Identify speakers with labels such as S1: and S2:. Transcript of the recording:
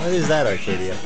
S1: What is that, Arcadia?